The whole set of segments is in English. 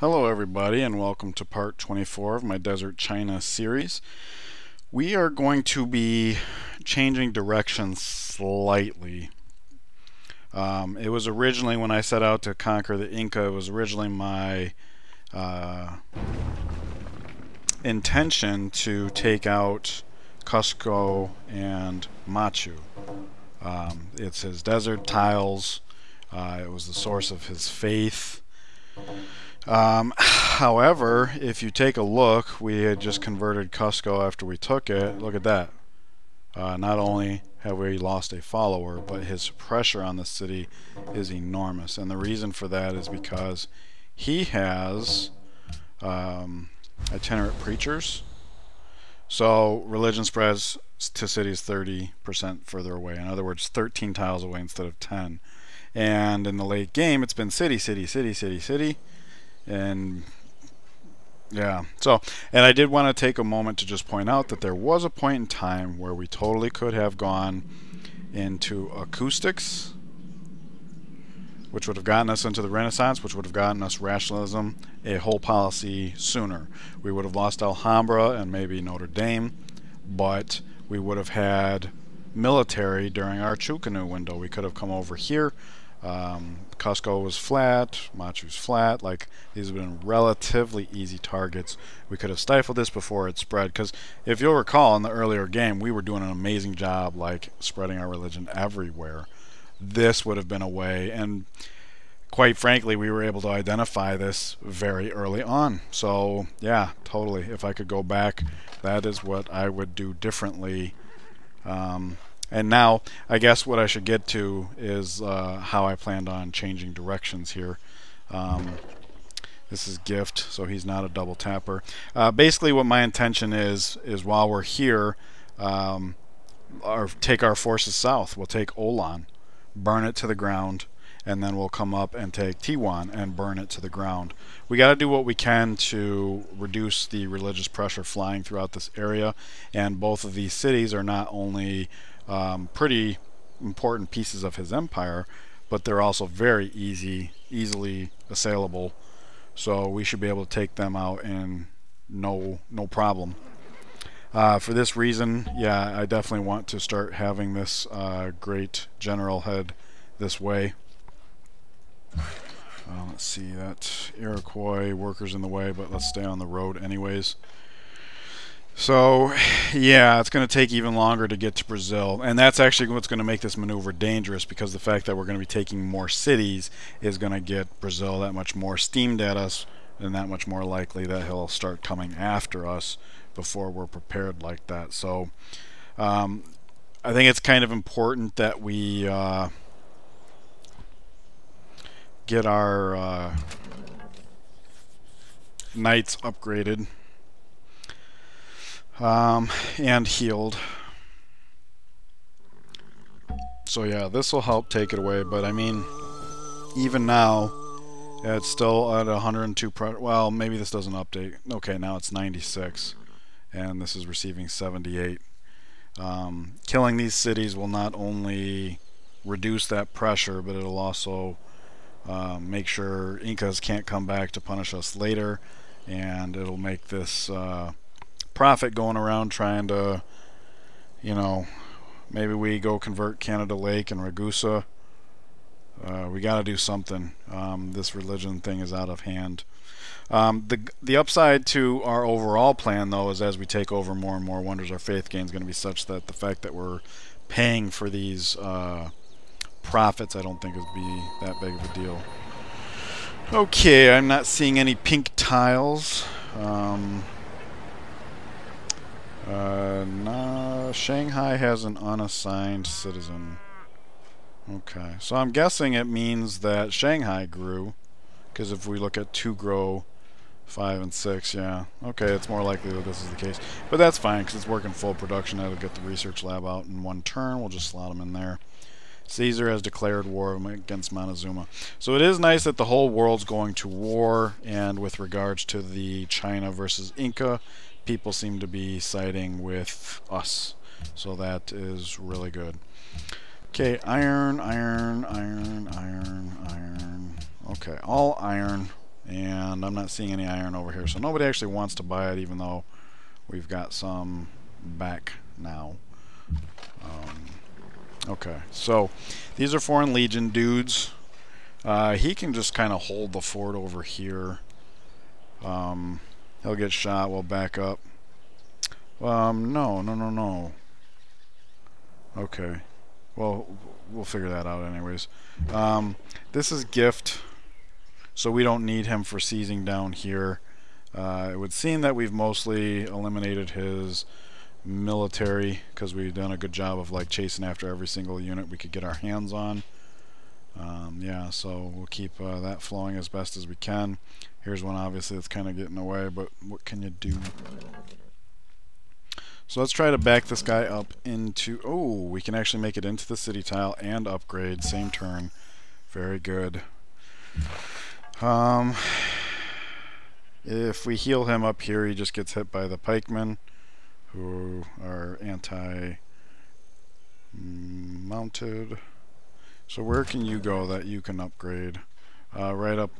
Hello everybody and welcome to part 24 of my Desert China series. We are going to be changing direction slightly. Um, it was originally when I set out to conquer the Inca, it was originally my uh, intention to take out Cusco and Machu. Um, it's his desert tiles. Uh, it was the source of his faith. Um, however, if you take a look, we had just converted Cusco after we took it. Look at that. Uh, not only have we lost a follower, but his pressure on the city is enormous. And the reason for that is because he has um, itinerant preachers. So religion spreads to cities 30% further away. In other words, 13 tiles away instead of 10. And in the late game, it's been city, city, city, city, city and yeah so and I did want to take a moment to just point out that there was a point in time where we totally could have gone into acoustics which would have gotten us into the Renaissance, which would have gotten us rationalism, a whole policy sooner. We would have lost Alhambra and maybe Notre Dame, but we would have had military during our Chu-Ko-Nu window. We could have come over here, um, Cusco was flat, Machu's flat. Like these have been relatively easy targets. We could have stifled this before it spread. Because if you'll recall in the earlier game, we were doing an amazing job, like spreading our religion everywhere. This would have been a way, and quite frankly, we were able to identify this very early on. So yeah, totally. If I could go back, that is what I would do differently. Um, and now, I guess what I should get to is uh, how I planned on changing directions here. Um, this is gift, so he's not a double tapper. Uh, basically, what my intention is is while we're here, um, our, take our forces south. We'll take Olan, burn it to the ground, and then we'll come up and take Tiwan and burn it to the ground. We got to do what we can to reduce the religious pressure flying throughout this area, and both of these cities are not only um, pretty important pieces of his empire, but they're also very easy, easily assailable. So we should be able to take them out in no no problem. Uh, for this reason, yeah, I definitely want to start having this uh, great general head this way. Uh, let's see, that Iroquois workers in the way, but let's stay on the road anyways. So, yeah, it's going to take even longer to get to Brazil. And that's actually what's going to make this maneuver dangerous because the fact that we're going to be taking more cities is going to get Brazil that much more steamed at us and that much more likely that he'll start coming after us before we're prepared like that. So, um, I think it's kind of important that we uh, get our uh, knights upgraded um, and healed. So yeah, this will help take it away, but I mean, even now, it's still at 102 well, maybe this doesn't update. Okay, now it's 96, and this is receiving 78. Um, killing these cities will not only reduce that pressure, but it'll also um, make sure Incas can't come back to punish us later, and it'll make this uh, prophet going around trying to, you know, maybe we go convert Canada Lake and Ragusa. Uh, we got to do something. Um, this religion thing is out of hand. Um, the the upside to our overall plan, though, is as we take over more and more wonders, our faith gain is going to be such that the fact that we're paying for these uh, prophets, I don't think would be that big of a deal. Okay, I'm not seeing any pink tiles. Um, uh, nah, Shanghai has an unassigned citizen. Okay, so I'm guessing it means that Shanghai grew, because if we look at 2 grow, 5 and 6, yeah. Okay, it's more likely that this is the case. But that's fine, because it's working full production. That'll get the research lab out in one turn. We'll just slot them in there. Caesar has declared war against Montezuma. So it is nice that the whole world's going to war, and with regards to the China versus Inca, people seem to be siding with us. So that is really good. Okay, iron, iron, iron, iron, iron. Okay, all iron And I'm not seeing any iron over here. So nobody actually wants to buy it, even though we've got some back now. Um, okay, so these are Foreign Legion dudes. Uh, he can just kind of hold the fort over here. Um, he'll get shot. We'll back up. Um, no, no, no, no. Okay. Well, we'll figure that out anyways. Um, this is Gift, so we don't need him for seizing down here. Uh, it would seem that we've mostly eliminated his military because we've done a good job of like chasing after every single unit we could get our hands on. Um, yeah, so we'll keep uh, that flowing as best as we can. Here's one obviously that's kind of getting away, but what can you do? So let's try to back this guy up into... Oh, we can actually make it into the city tile and upgrade. Same turn. Very good. Um, if we heal him up here, he just gets hit by the pikemen, who are anti-mounted. So where can you go that you can upgrade? Uh, right up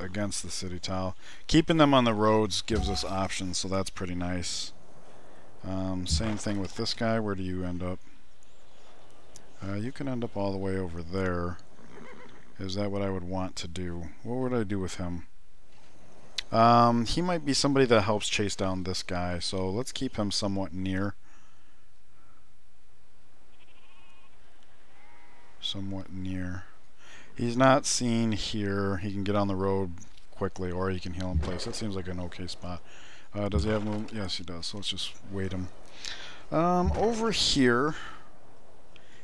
against the city tile. Keeping them on the roads gives us options, so that's pretty nice. Um, same thing with this guy. Where do you end up? Uh, you can end up all the way over there. Is that what I would want to do? What would I do with him? Um, he might be somebody that helps chase down this guy, so let's keep him somewhat near. Somewhat near. He's not seen here. He can get on the road quickly, or he can heal in place. That seems like an okay spot. Uh, does he have movement? Yes, he does. So let's just wait him. Um, over here,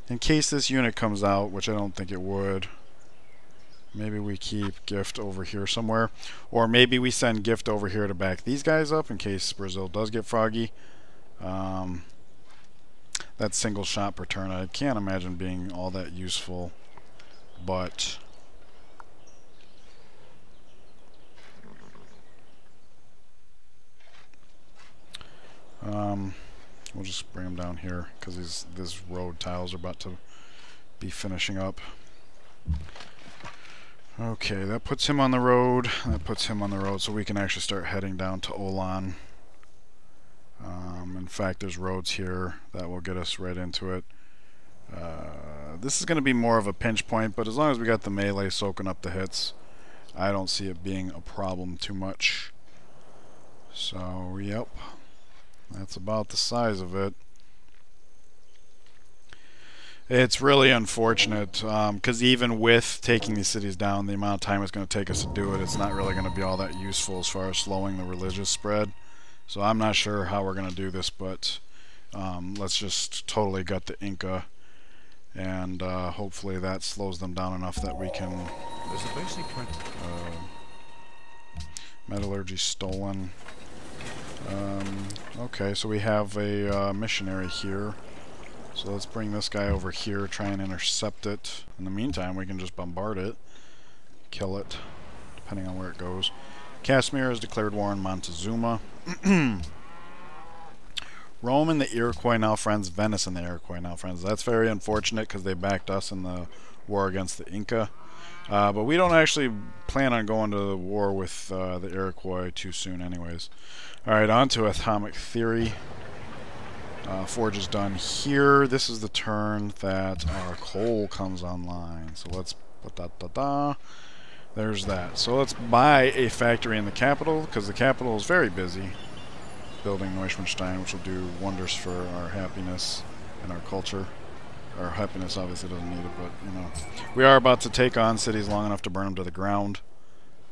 in case this unit comes out, which I don't think it would, maybe we keep Gift over here somewhere. Or maybe we send Gift over here to back these guys up in case Brazil does get froggy. Um, that single shot per turn, I can't imagine being all that useful, but... Um, we'll just bring him down here because these these road tiles are about to be finishing up. Okay, that puts him on the road. That puts him on the road, so we can actually start heading down to Olan. Um, in fact, there's roads here that will get us right into it. Uh, this is going to be more of a pinch point, but as long as we got the melee soaking up the hits, I don't see it being a problem too much. So, yep. That's about the size of it. It's really unfortunate because um, even with taking these cities down, the amount of time it's going to take us to do it, it's not really going to be all that useful as far as slowing the religious spread. So I'm not sure how we're going to do this, but um, let's just totally gut the Inca, and uh, hopefully that slows them down enough that we can. There's a basic uh, metallurgy stolen. Um, okay, so we have a uh, missionary here. So let's bring this guy over here, try and intercept it. In the meantime, we can just bombard it, kill it, depending on where it goes. Casimir has declared war on Montezuma. Rome and the Iroquois now friends, Venice and the Iroquois now friends. That's very unfortunate because they backed us in the war against the Inca. Uh, but we don't actually plan on going to the war with uh, the Iroquois too soon anyways. Alright, on to Atomic Theory. Uh, forge is done here. This is the turn that our coal comes online. So let's... Put da, da, da, There's that. So let's buy a factory in the capital, because the capital is very busy building Neuschwanstein, which will do wonders for our happiness and our culture our happiness obviously doesn't need it, but, you know. We are about to take on cities long enough to burn them to the ground.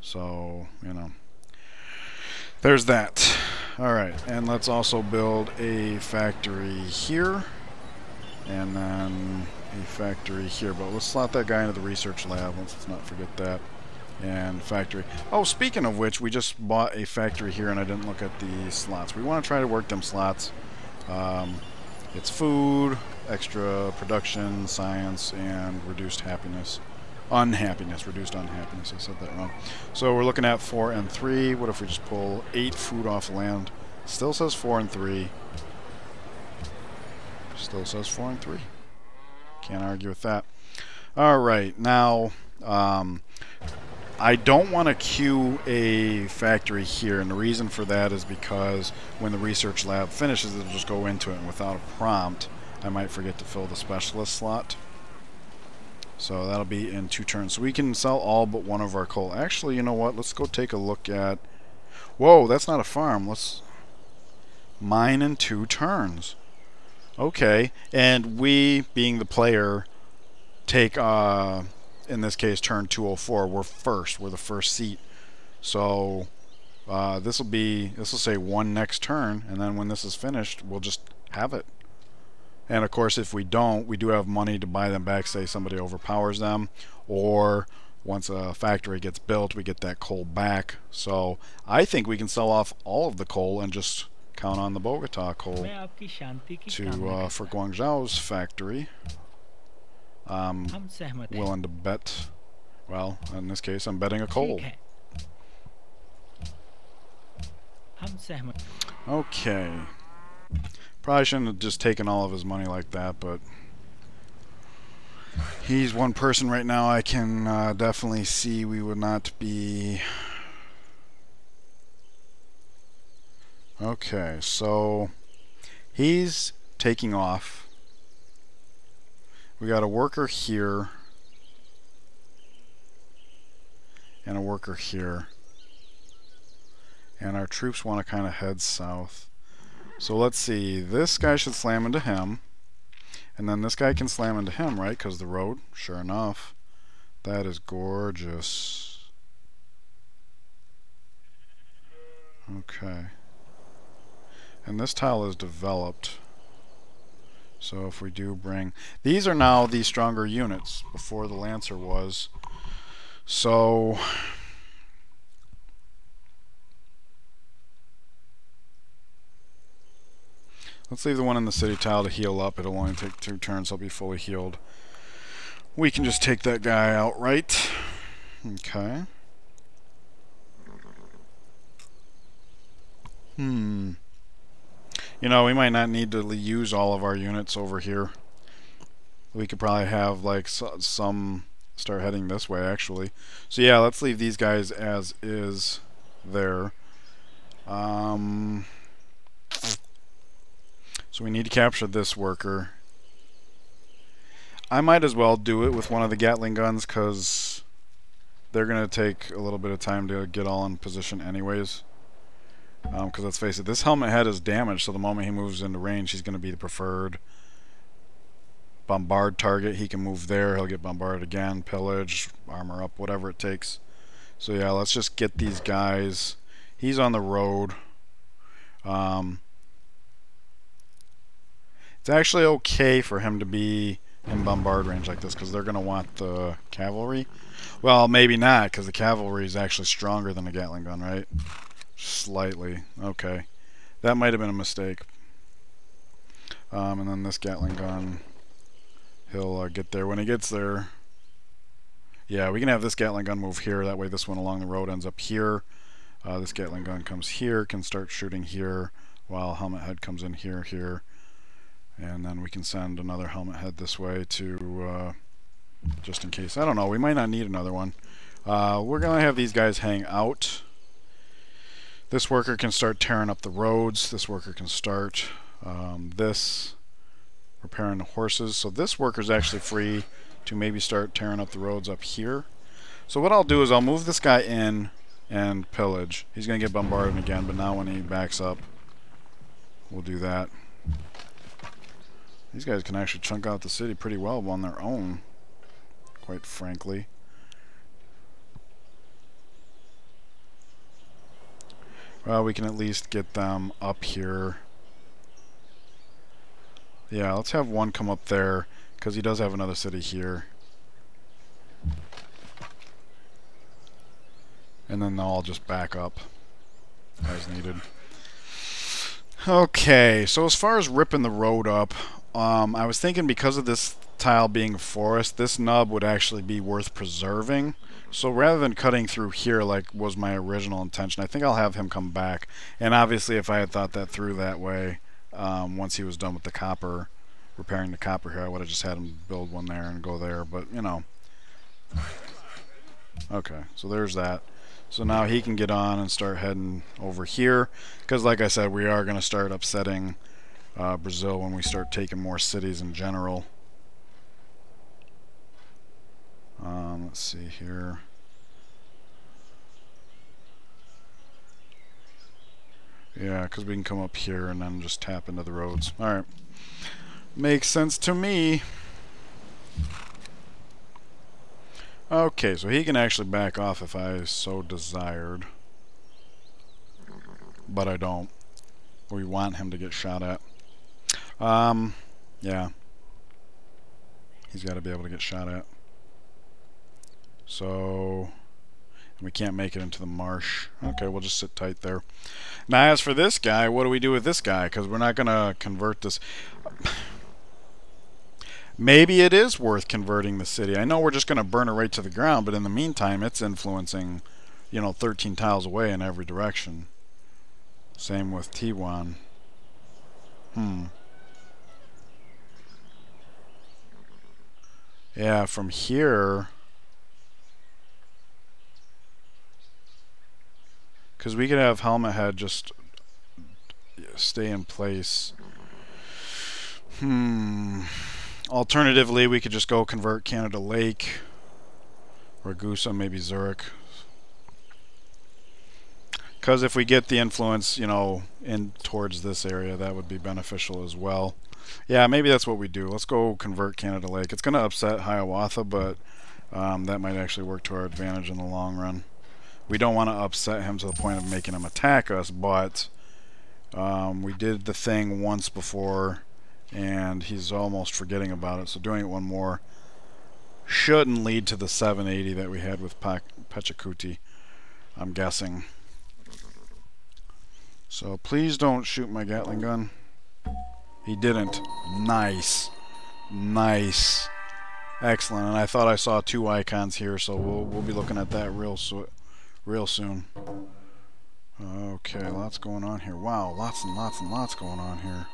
So, you know. There's that. Alright, and let's also build a factory here. And then a factory here. But let's slot that guy into the research lab. Let's not forget that. And factory. Oh, speaking of which, we just bought a factory here and I didn't look at the slots. We want to try to work them slots. Um, it's food, extra production, science, and reduced happiness. Unhappiness, reduced unhappiness. I said that wrong. So we're looking at 4 and 3. What if we just pull 8 food off land? Still says 4 and 3. Still says 4 and 3. Can't argue with that. Alright, now, um, I don't want to queue a factory here, and the reason for that is because when the research lab finishes, it'll just go into it, and without a prompt, I might forget to fill the specialist slot. So that'll be in two turns. So we can sell all but one of our coal. Actually, you know what? Let's go take a look at... Whoa, that's not a farm. Let's mine in two turns. Okay, and we, being the player, take... Uh, in this case turn 204 we're first we're the first seat. So uh, this will be this will say one next turn and then when this is finished we'll just have it. And of course if we don't we do have money to buy them back say somebody overpowers them or once a factory gets built we get that coal back. So I think we can sell off all of the coal and just count on the Bogota coal to uh, for Guangzhou's factory um, willing to bet. Well, in this case, I'm betting a coal. Okay. Probably shouldn't have just taken all of his money like that, but he's one person right now I can uh, definitely see we would not be... Okay, so he's taking off we got a worker here and a worker here. And our troops want to kind of head south. So let's see. This guy should slam into him. And then this guy can slam into him, right? Because the road, sure enough. That is gorgeous. Okay. And this tile is developed. So if we do bring... These are now the stronger units. Before the Lancer was. So... Let's leave the one in the city tile to heal up. It'll only take two turns. I'll be fully healed. We can just take that guy outright. Okay. Hmm. You know, we might not need to use all of our units over here. We could probably have like some start heading this way actually. So yeah, let's leave these guys as is there. Um, so we need to capture this worker. I might as well do it with one of the Gatling guns because they're going to take a little bit of time to get all in position anyways. Because um, let's face it, this helmet head is damaged, so the moment he moves into range, he's going to be the preferred bombard target. He can move there, he'll get bombarded again, pillage, armor up, whatever it takes. So yeah, let's just get these guys. He's on the road. Um, it's actually okay for him to be in bombard range like this because they're going to want the cavalry. Well, maybe not because the cavalry is actually stronger than a Gatling gun, right? Slightly. Okay. That might have been a mistake. Um, and then this Gatling gun, he'll uh, get there. When he gets there, yeah, we can have this Gatling gun move here. That way this one along the road ends up here. Uh, this Gatling gun comes here, can start shooting here, while helmet head comes in here, here. And then we can send another helmet head this way to, uh, just in case. I don't know, we might not need another one. Uh, we're going to have these guys hang out. This worker can start tearing up the roads. This worker can start um, this, repairing the horses. So this worker is actually free to maybe start tearing up the roads up here. So what I'll do is I'll move this guy in and pillage. He's going to get bombarded again, but now when he backs up, we'll do that. These guys can actually chunk out the city pretty well on their own, quite frankly. Well, we can at least get them up here. Yeah, let's have one come up there, because he does have another city here. And then they'll all just back up as needed. Okay, so as far as ripping the road up, um, I was thinking because of this tile being forest, this nub would actually be worth preserving. So rather than cutting through here like was my original intention, I think I'll have him come back. And obviously if I had thought that through that way, um, once he was done with the copper, repairing the copper here, I would have just had him build one there and go there. But, you know, Okay, so there's that. So now he can get on and start heading over here. Because like I said, we are going to start upsetting uh, Brazil when we start taking more cities in general. Um, let's see here. Yeah, because we can come up here and then just tap into the roads. Alright. Makes sense to me. Okay, so he can actually back off if I so desired. But I don't. We want him to get shot at. Um, yeah. He's got to be able to get shot at. So, we can't make it into the marsh. Okay, we'll just sit tight there. Now, as for this guy, what do we do with this guy? Because we're not going to convert this... Maybe it is worth converting the city. I know we're just going to burn it right to the ground, but in the meantime, it's influencing, you know, 13 tiles away in every direction. Same with T1. Hmm. Yeah, from here... Because we could have Helmet Head just stay in place. Hmm... Alternatively, we could just go convert Canada Lake. Ragusa, maybe Zurich. Because if we get the influence, you know, in towards this area, that would be beneficial as well. Yeah, maybe that's what we do. Let's go convert Canada Lake. It's going to upset Hiawatha, but um, that might actually work to our advantage in the long run. We don't want to upset him to the point of making him attack us, but um, we did the thing once before and he's almost forgetting about it. So doing it one more shouldn't lead to the 780 that we had with Pachacuti, I'm guessing. So please don't shoot my Gatling gun. He didn't. Nice. Nice. Excellent. And I thought I saw two icons here, so we'll we'll be looking at that real so real soon. Okay, lots going on here. Wow, lots and lots and lots going on here.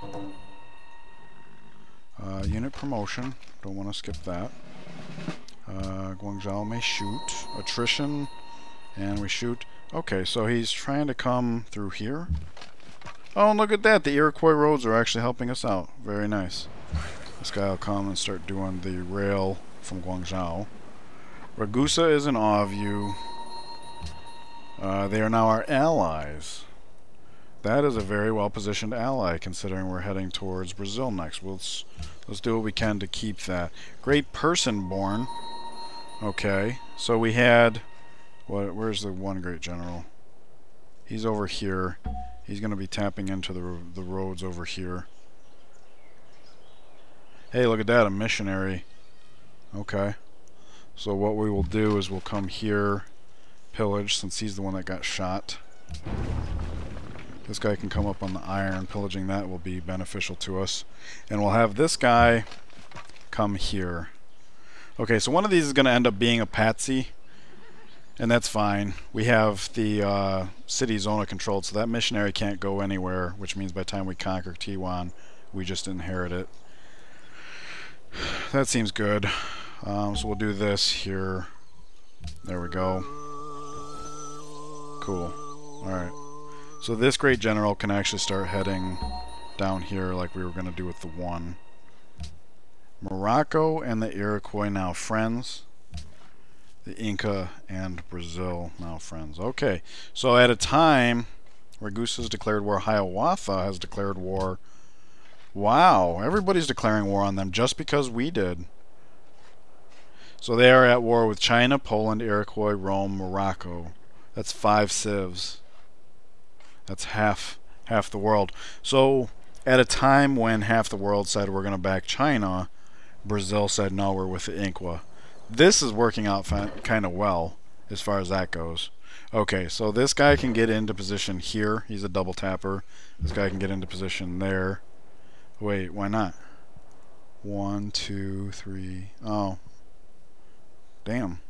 Uh, unit promotion. Don't want to skip that. Uh, Guangzhou may shoot. Attrition. And we shoot. Okay, so he's trying to come through here. Oh, look at that. The Iroquois roads are actually helping us out. Very nice. This guy will come and start doing the rail from Guangzhou. Ragusa is in awe of you. Uh, they are now our allies. That is a very well positioned ally considering we're heading towards Brazil next. Let's, let's do what we can to keep that. Great person born. Okay, so we had... What? Where's the one great general? He's over here. He's going to be tapping into the, the roads over here. Hey, look at that, a missionary. Okay. So what we will do is we'll come here, pillage, since he's the one that got shot. This guy can come up on the iron. Pillaging that will be beneficial to us. And we'll have this guy come here. Okay, so one of these is going to end up being a patsy. And that's fine. We have the uh, city zona controlled, so that missionary can't go anywhere, which means by the time we conquer Tiwan, we just inherit it. That seems good. Um, so we'll do this here. There we go. Cool. Alright. So this great general can actually start heading down here like we were going to do with the one. Morocco and the Iroquois now friends. The Inca and Brazil now friends. Okay, so at a time, Ragusa has declared war. Hiawatha has declared war. Wow, everybody's declaring war on them just because we did. So they are at war with China, Poland, Iroquois, Rome, Morocco. That's five civs. That's half half the world. So at a time when half the world said we're going to back China, Brazil said no, we're with the Inca. This is working out kind of well as far as that goes. Okay, so this guy can get into position here. He's a double tapper. This guy can get into position there. Wait, why not? One, two, three. Oh. Damn.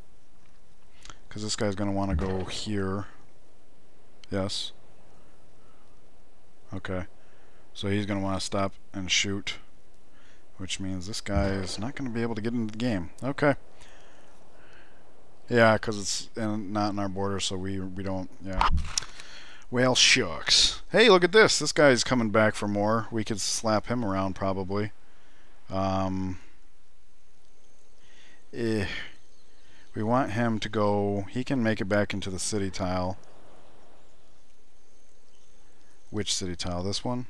Because this guy's going to want to go here. Yes. Okay. So he's going to want to stop and shoot. Which means this guy is not going to be able to get into the game. Okay. Yeah, because it's in, not in our border, so we we don't. Yeah. Well, shucks. Hey, look at this. This guy's coming back for more. We could slap him around probably. Um. Eh. We want him to go. He can make it back into the city tile. Which city tile? This one?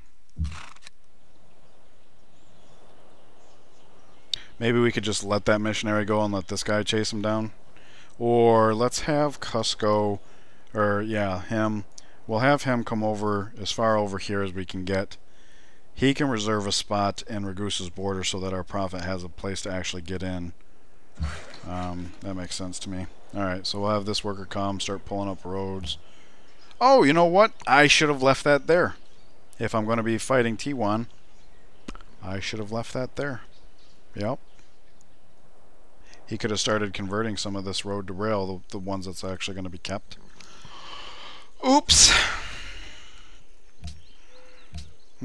Maybe we could just let that missionary go and let this guy chase him down. Or let's have Cusco, or yeah, him. We'll have him come over as far over here as we can get. He can reserve a spot in Ragusa's border so that our prophet has a place to actually get in. Um, that makes sense to me. Alright, so we'll have this worker come, start pulling up roads. Oh, you know what? I should have left that there. If I'm going to be fighting T1, I should have left that there. Yep. He could have started converting some of this road to rail, the, the ones that's actually going to be kept. Oops.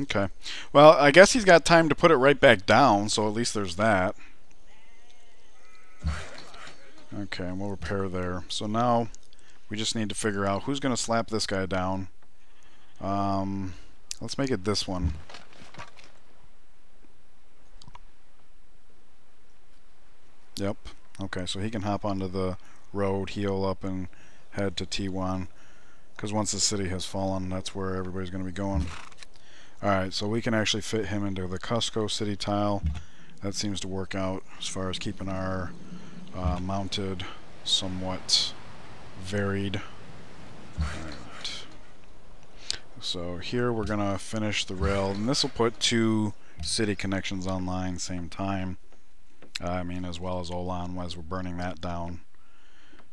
Okay. Well, I guess he's got time to put it right back down, so at least there's that. Okay, and we'll repair there. So now we just need to figure out who's going to slap this guy down. Um, let's make it this one. Yep. Okay, so he can hop onto the road, heal up, and head to T1. Because once the city has fallen, that's where everybody's going to be going. Alright, so we can actually fit him into the Cusco city tile. That seems to work out as far as keeping our uh, mounted somewhat varied. Right. So here we're going to finish the rail, and this will put two city connections online same time. Uh, I mean, as well as Olan as we're burning that down.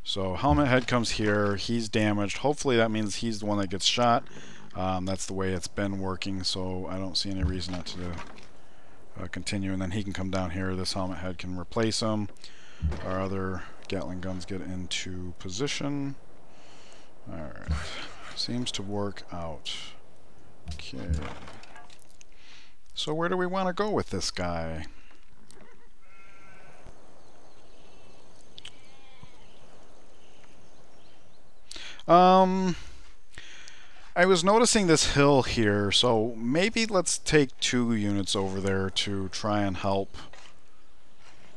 So helmet head comes here. He's damaged. Hopefully that means he's the one that gets shot. Um, that's the way it's been working, so I don't see any reason not to uh, continue. And then he can come down here. This helmet head can replace him. Our other Gatling guns get into position. Alright. Seems to work out. Okay. So where do we want to go with this guy? Um, I was noticing this hill here, so maybe let's take two units over there to try and help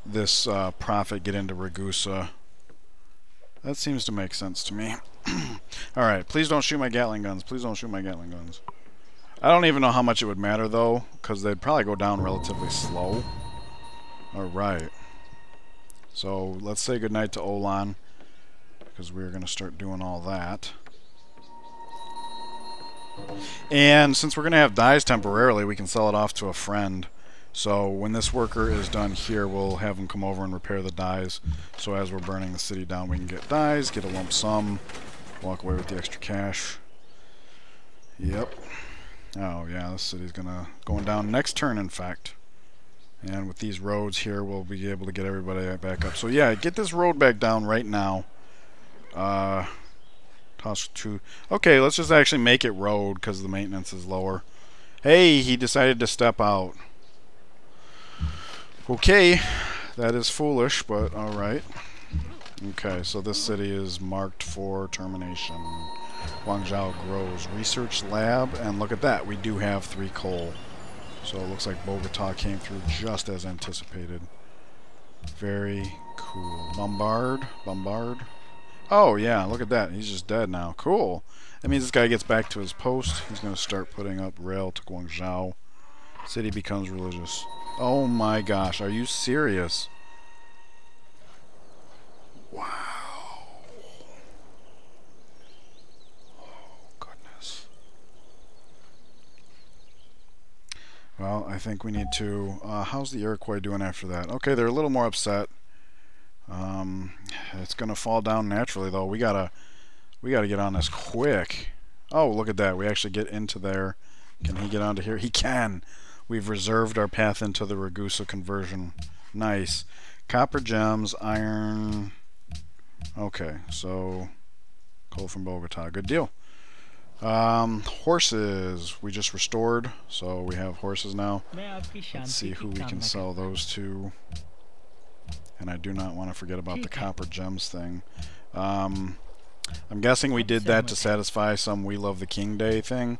this uh, get into Ragusa. That seems to make sense to me. Alright, please don't shoot my Gatling guns. Please don't shoot my Gatling guns. I don't even know how much it would matter, though, because they'd probably go down relatively slow. Alright. So, let's say goodnight to Olan because we're going to start doing all that. And since we're going to have dyes temporarily, we can sell it off to a friend. So when this worker is done here, we'll have him come over and repair the dyes. So as we're burning the city down, we can get dyes, get a lump sum, walk away with the extra cash. Yep. Oh yeah, this city's gonna going down next turn, in fact. And with these roads here, we'll be able to get everybody back up. So yeah, get this road back down right now. Uh, toss two. Okay, let's just actually make it road because the maintenance is lower. Hey, he decided to step out. Okay, that is foolish, but alright. Okay, so this city is marked for termination. Guangzhou grows. Research lab, and look at that, we do have three coal. So it looks like Bogota came through just as anticipated. Very cool. Bombard, bombard. Oh, yeah, look at that. He's just dead now. Cool. That means this guy gets back to his post. He's going to start putting up rail to Guangzhou. City becomes religious. Oh my gosh, are you serious? Wow. Oh, goodness. Well, I think we need to... Uh, how's the Iroquois doing after that? Okay, they're a little more upset. Um, it's gonna fall down naturally though. We gotta we gotta get on this quick. Oh, look at that. We actually get into there. Can he get onto here? He can. We've reserved our path into the Ragusa conversion. Nice. Copper gems, iron. Okay, so coal from Bogota. Good deal. Um, horses. We just restored, so we have horses now. Let's see who we can sell those to. And I do not want to forget about the copper gems thing. Um, I'm guessing we did that to satisfy some We Love the King Day thing.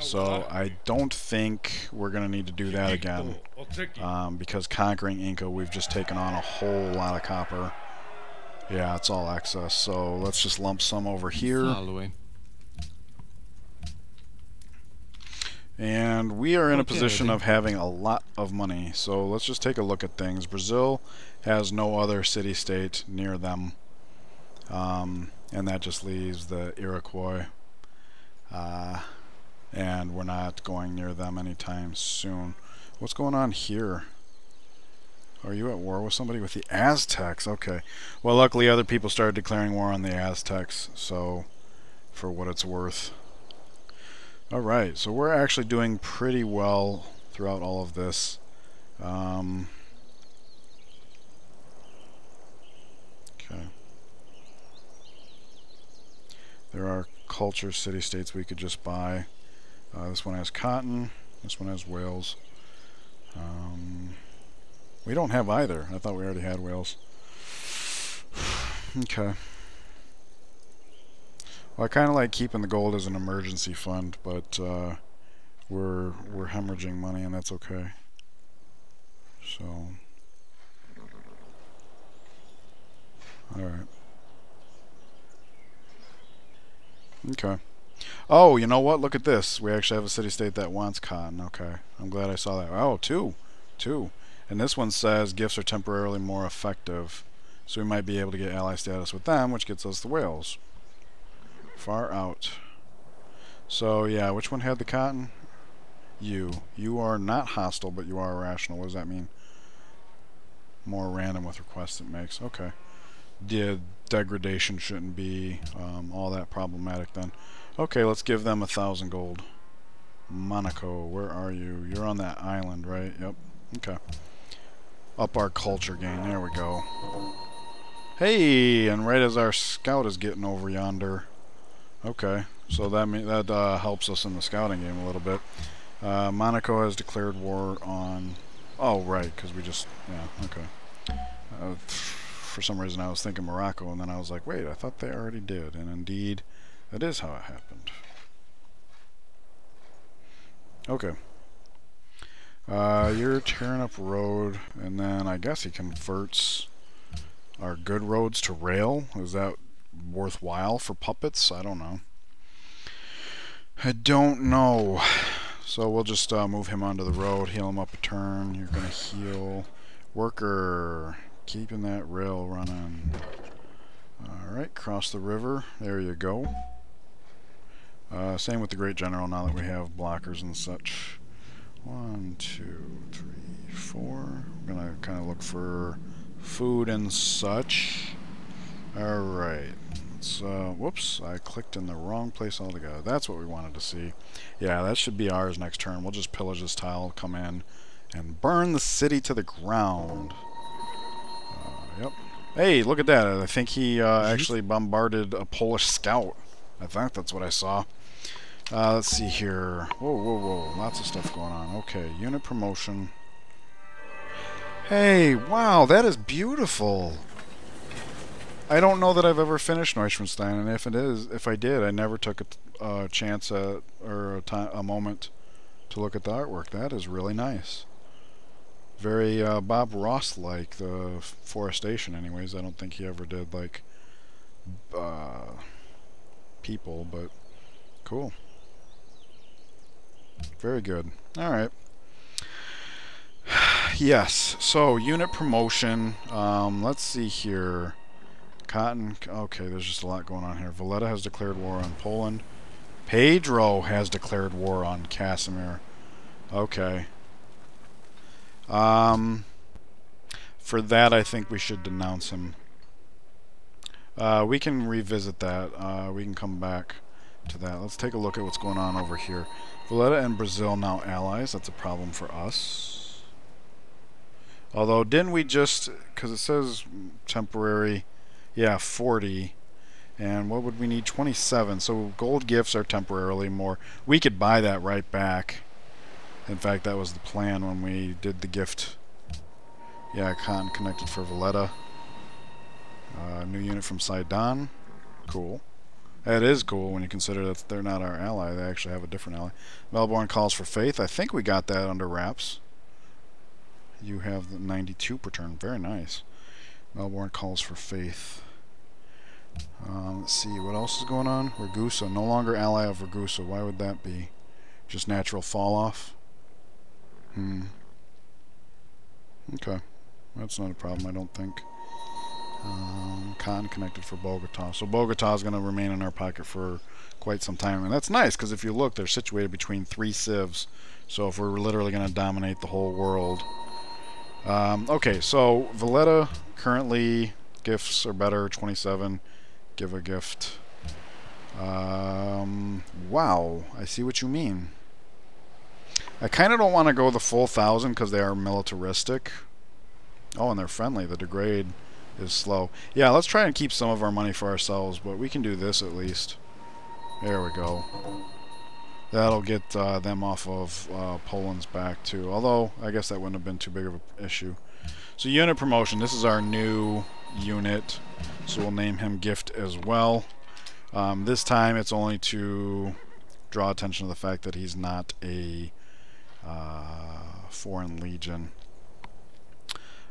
So I don't think we're going to need to do that again. Um, because conquering Inca, we've just taken on a whole lot of copper. Yeah, it's all excess. So let's just lump some over here. And we are in a position of having a lot of money. So let's just take a look at things. Brazil has no other city-state near them. Um, and that just leaves the Iroquois. Uh, and we're not going near them anytime soon. What's going on here? Are you at war with somebody? With the Aztecs? Okay. Well, luckily other people started declaring war on the Aztecs, so for what it's worth. Alright, so we're actually doing pretty well throughout all of this. Um, There are culture city-states we could just buy. Uh, this one has cotton. This one has whales. Um, we don't have either. I thought we already had whales. okay. Well, I kind of like keeping the gold as an emergency fund, but uh, we're we're hemorrhaging money, and that's okay. So, all right. Okay. Oh, you know what? Look at this. We actually have a city-state that wants cotton. Okay. I'm glad I saw that. Oh, two. Two. And this one says gifts are temporarily more effective. So we might be able to get ally status with them, which gets us the whales. Far out. So, yeah, which one had the cotton? You. You are not hostile, but you are irrational. What does that mean? More random with requests it makes. Okay. The degradation shouldn't be um, all that problematic then. Okay, let's give them a thousand gold. Monaco, where are you? You're on that island, right? Yep. Okay. Up our culture gain. There we go. Hey, and right as our scout is getting over yonder, Okay, so that that uh, helps us in the scouting game a little bit. Uh, Monaco has declared war on... Oh, right, because we just... Yeah, okay. Uh, for some reason I was thinking Morocco, and then I was like, wait, I thought they already did. And indeed, that is how it happened. Okay. Uh, you're tearing up road, and then I guess he converts our good roads to rail. Is that worthwhile for puppets? I don't know. I don't know. So we'll just uh, move him onto the road, heal him up a turn. You're going to heal. Worker, keeping that rail running. Alright, cross the river. There you go. Uh, same with the Great General now that we have blockers and such. One, two, three, four. We're going to kind of look for food and such. Alright. Let's, uh, whoops, I clicked in the wrong place altogether. That's what we wanted to see. Yeah, that should be ours next turn. We'll just pillage this tile, come in, and burn the city to the ground. Yep. Hey, look at that. I think he uh, actually bombarded a Polish scout. I think that's what I saw. Uh, let's see here. Whoa, whoa, whoa. Lots of stuff going on. Okay, unit promotion. Hey, wow, that is beautiful. I don't know that I've ever finished Neuschwanstein, and if it is, if I did, I never took a uh, chance at or a, time, a moment to look at the artwork. That is really nice. Very uh, Bob Ross-like, the forestation. Anyways, I don't think he ever did like uh, people, but cool. Very good. All right. yes. So unit promotion. Um, let's see here. Cotton, okay, there's just a lot going on here. Valletta has declared war on Poland. Pedro has declared war on Casimir. Okay. Um, for that, I think we should denounce him. Uh, we can revisit that. Uh, we can come back to that. Let's take a look at what's going on over here. Valletta and Brazil now allies. That's a problem for us. Although, didn't we just... Because it says temporary yeah, 40. And what would we need? 27. So gold gifts are temporarily more. We could buy that right back. In fact, that was the plan when we did the gift Yeah, Khan connected for Valletta. Uh, new unit from Sidon. Cool. That is cool when you consider that they're not our ally. They actually have a different ally. Melbourne calls for faith. I think we got that under wraps. You have the 92 per turn. Very nice. Melbourne calls for faith. Um, let's see, what else is going on? Ragusa, no longer ally of Ragusa. Why would that be? Just natural fall off? Hmm. Okay. That's not a problem, I don't think. Um, Khan connected for Bogota. So Bogota is going to remain in our pocket for quite some time. And that's nice, because if you look, they're situated between three civs. So if we're literally going to dominate the whole world. Um, okay, so Valletta currently gifts are better, 27. Give a gift. Um, wow, I see what you mean. I kind of don't want to go the full thousand because they are militaristic. Oh, and they're friendly. The degrade is slow. Yeah, let's try and keep some of our money for ourselves, but we can do this at least. There we go. That'll get uh, them off of uh, Poland's back too. Although, I guess that wouldn't have been too big of an issue. So unit promotion. This is our new unit. So we'll name him Gift as well. Um, this time it's only to draw attention to the fact that he's not a foreign legion.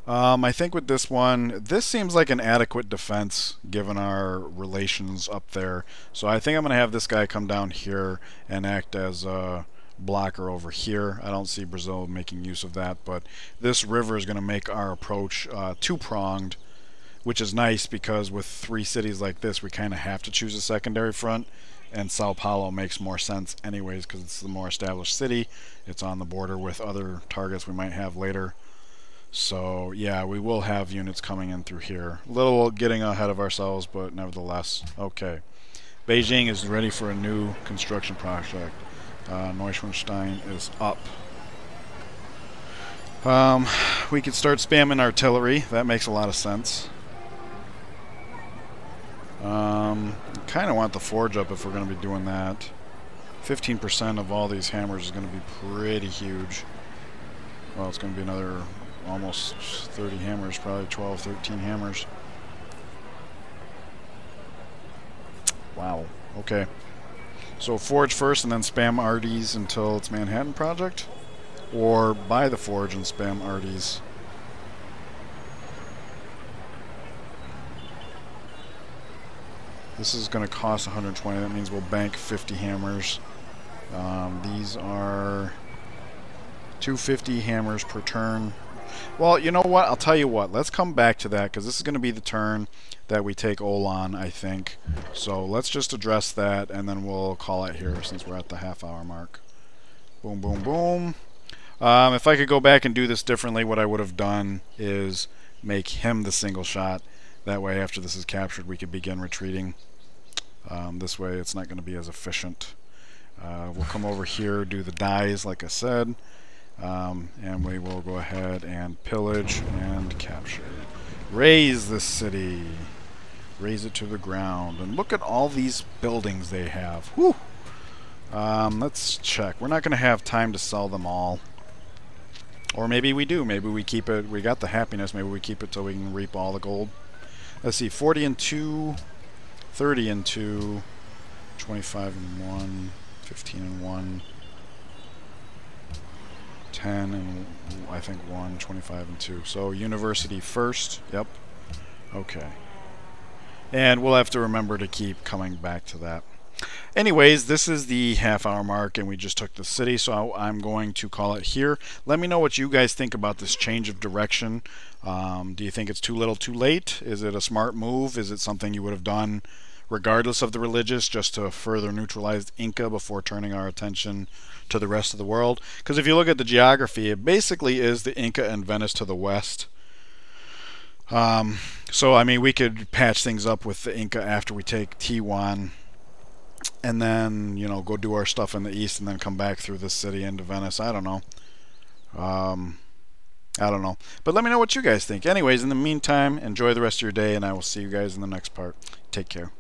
Um, I think with this one, this seems like an adequate defense given our relations up there. So I think I'm going to have this guy come down here and act as a blocker over here. I don't see Brazil making use of that, but this river is going to make our approach uh, two-pronged, which is nice because with three cities like this, we kind of have to choose a secondary front and Sao Paulo makes more sense anyways because it's the more established city. It's on the border with other targets we might have later. So yeah, we will have units coming in through here. A little getting ahead of ourselves, but nevertheless, okay. Beijing is ready for a new construction project. Uh, Neuschwanstein is up. Um, we could start spamming artillery. That makes a lot of sense. Um, kind of want the forge up if we're going to be doing that. 15% of all these hammers is going to be pretty huge. Well, it's going to be another almost 30 hammers, probably 12, 13 hammers. Wow. Okay. So forge first and then spam Ardes until it's Manhattan Project? Or buy the forge and spam Ardes? This is going to cost 120. That means we'll bank 50 hammers. Um, these are 250 hammers per turn. Well, you know what? I'll tell you what. Let's come back to that because this is going to be the turn that we take Olan, I think. So let's just address that and then we'll call it here since we're at the half hour mark. Boom, boom, boom. Um, if I could go back and do this differently, what I would have done is make him the single shot. That way, after this is captured, we could begin retreating. Um, this way, it's not going to be as efficient. Uh, we'll come over here, do the dyes, like I said. Um, and we will go ahead and pillage and capture. Raze this city. Raze it to the ground. And look at all these buildings they have. Whew! Um, let's check. We're not going to have time to sell them all. Or maybe we do. Maybe we keep it. We got the happiness. Maybe we keep it till we can reap all the gold. Let's see. 40 and 2. 30 and 2. 25 and 1. 15 and 1. 10 and I think 1, 25 and 2. So university first. Yep. Okay. And we'll have to remember to keep coming back to that. Anyways, this is the half hour mark and we just took the city, so I'm going to call it here. Let me know what you guys think about this change of direction. Um, do you think it's too little too late? Is it a smart move? Is it something you would have done regardless of the religious just to further neutralize Inca before turning our attention to the rest of the world. Because if you look at the geography, it basically is the Inca and Venice to the west. Um, so, I mean, we could patch things up with the Inca after we take Tiwanaku and then, you know, go do our stuff in the east and then come back through the city into Venice. I don't know. Um, I don't know. But let me know what you guys think. Anyways, in the meantime, enjoy the rest of your day, and I will see you guys in the next part. Take care.